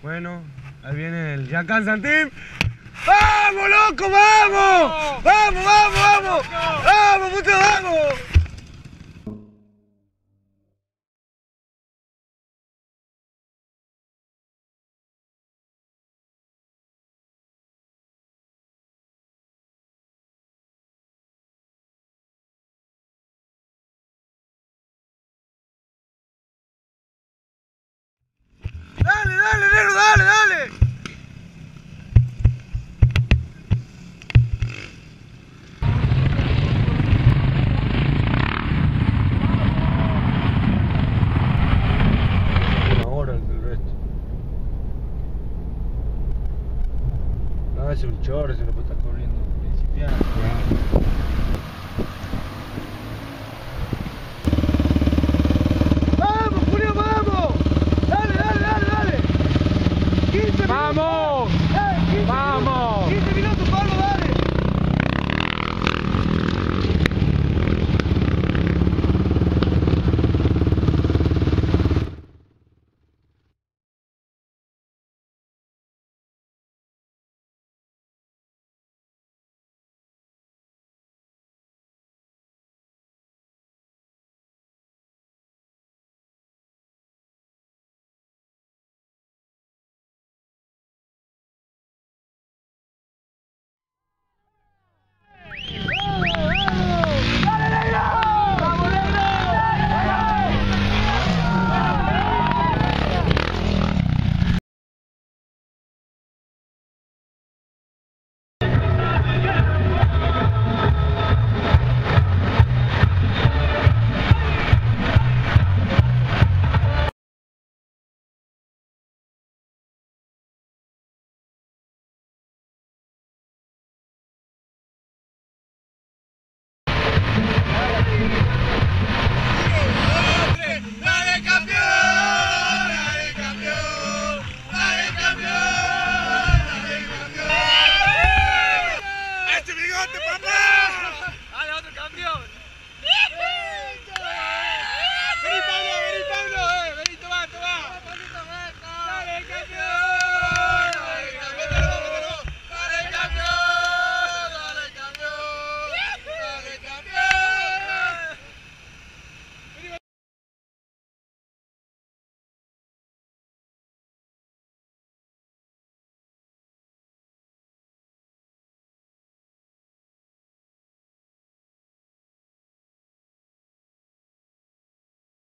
Bueno, ahí viene el Jack Team. ¡Vamos, loco, vamos! dale, dale. Ahora el resto. No, es un chorro, se lo puede estar corriendo. Principiante.